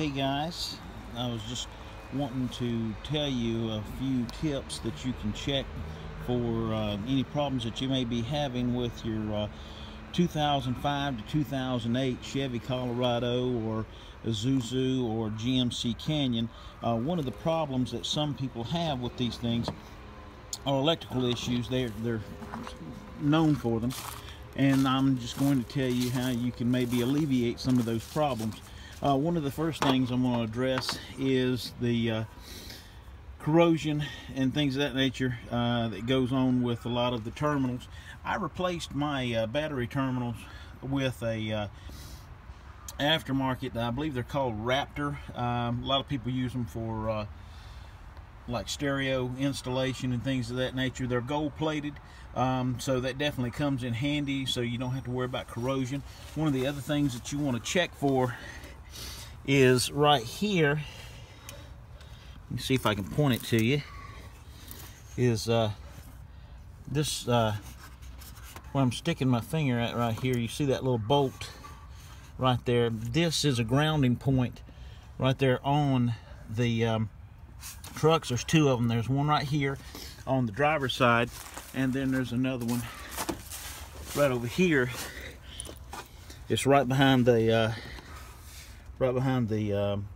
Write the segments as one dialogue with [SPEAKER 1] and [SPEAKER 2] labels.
[SPEAKER 1] Hey guys, I was just wanting to tell you a few tips that you can check for uh, any problems that you may be having with your uh, 2005 to 2008 Chevy Colorado or Isuzu or GMC Canyon. Uh, one of the problems that some people have with these things are electrical issues. They're, they're known for them and I'm just going to tell you how you can maybe alleviate some of those problems. Uh, one of the first things I'm going to address is the uh, corrosion and things of that nature uh, that goes on with a lot of the terminals. I replaced my uh, battery terminals with a uh, aftermarket, I believe they're called Raptor. Um, a lot of people use them for uh, like stereo installation and things of that nature. They're gold plated, um, so that definitely comes in handy so you don't have to worry about corrosion. One of the other things that you want to check for is right here. Let me see if I can point it to you. Is uh, this uh, where I'm sticking my finger at right here? You see that little bolt right there? This is a grounding point right there on the um, trucks. There's two of them. There's one right here on the driver's side, and then there's another one right over here. It's right behind the uh, right behind the. Um,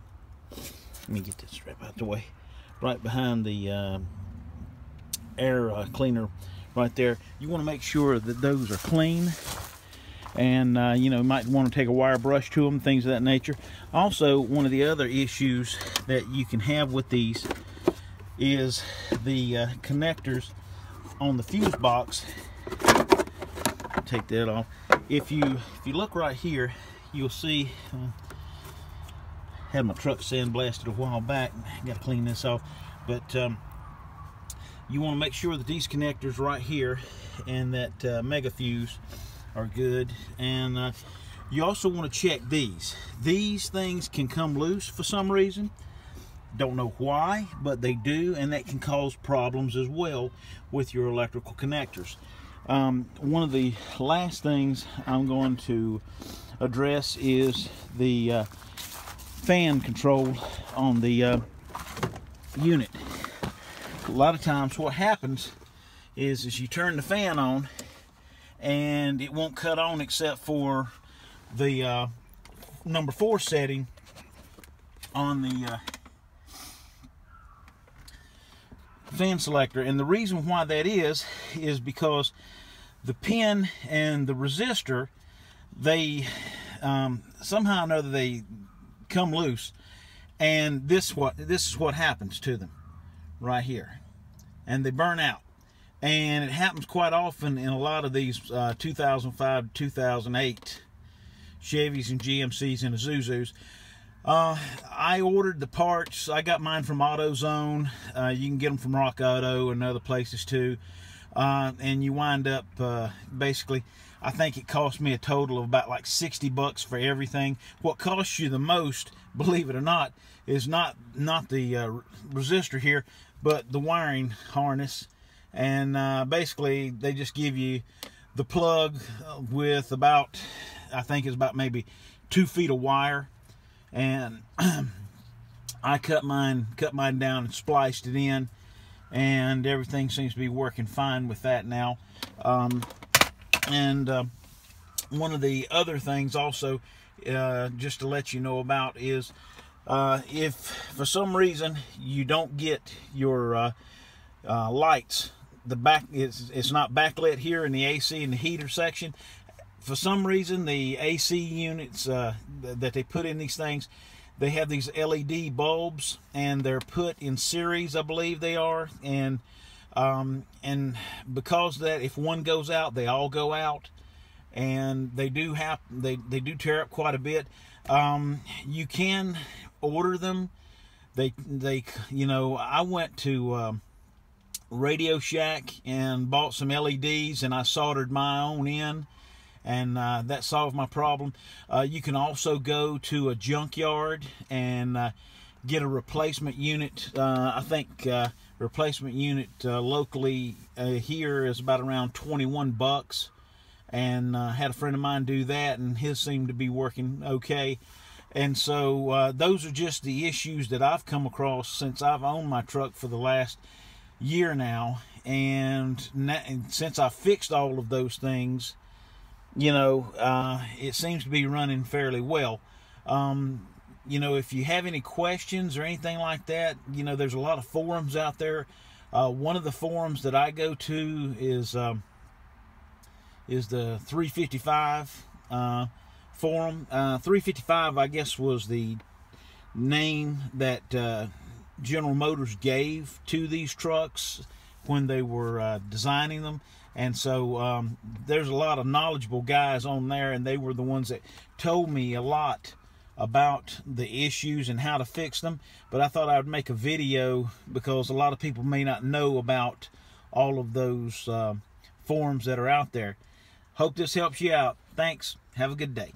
[SPEAKER 1] let me get this strap out the way. Right behind the um, air uh, cleaner, right there. You want to make sure that those are clean and uh, you know might want to take a wire brush to them things of that nature also one of the other issues that you can have with these is the uh, connectors on the fuse box take that off if you if you look right here you'll see uh, had my truck sandblasted a while back got to clean this off. But um, you want to make sure that these connectors right here and that uh, mega fuse are good. And uh, you also want to check these. These things can come loose for some reason. Don't know why but they do and that can cause problems as well with your electrical connectors. Um, one of the last things I'm going to address is the uh, fan control on the uh, unit. A lot of times what happens is as you turn the fan on and it won't cut on except for the uh, number four setting on the uh, fan selector. And the reason why that is is because the pin and the resistor they um, somehow or another they come loose and this what this is what happens to them right here and they burn out and it happens quite often in a lot of these uh, 2005 2008 Chevys and GMCs and Isuzus. Uh, I ordered the parts. I got mine from AutoZone. Uh, you can get them from Rock Auto and other places too. Uh, and you wind up uh, basically, I think it cost me a total of about like 60 bucks for everything. What costs you the most, believe it or not, is not not the uh, resistor here, but the wiring harness. And uh, basically they just give you the plug with about I think it's about maybe two feet of wire. And I cut mine cut mine down and spliced it in and everything seems to be working fine with that now um, and uh, one of the other things also uh, just to let you know about is uh, if for some reason you don't get your uh, uh, lights the back it's it's not backlit here in the AC and the heater section. For some reason, the AC units uh, that they put in these things, they have these LED bulbs, and they're put in series, I believe they are, and um, and because that, if one goes out, they all go out, and they do have they they do tear up quite a bit. Um, you can order them. They they you know I went to. Um, Radio Shack and bought some LEDs and I soldered my own in and uh, that solved my problem. Uh, you can also go to a junkyard and uh, get a replacement unit. Uh, I think uh, replacement unit uh, locally here is about around 21 bucks and had a friend of mine do that and his seemed to be working okay And so those are just the issues that I've come across since I've owned my truck for the last year now. And, and since I fixed all of those things, you know, uh, it seems to be running fairly well. Um, you know, if you have any questions or anything like that, you know, there's a lot of forums out there. Uh, one of the forums that I go to is um, is the 355 uh, forum. Uh, 355, I guess, was the name that uh, General Motors gave to these trucks when they were uh, designing them. And so um, there's a lot of knowledgeable guys on there, and they were the ones that told me a lot about the issues and how to fix them. But I thought I would make a video because a lot of people may not know about all of those uh, forums that are out there. Hope this helps you out. Thanks. Have a good day.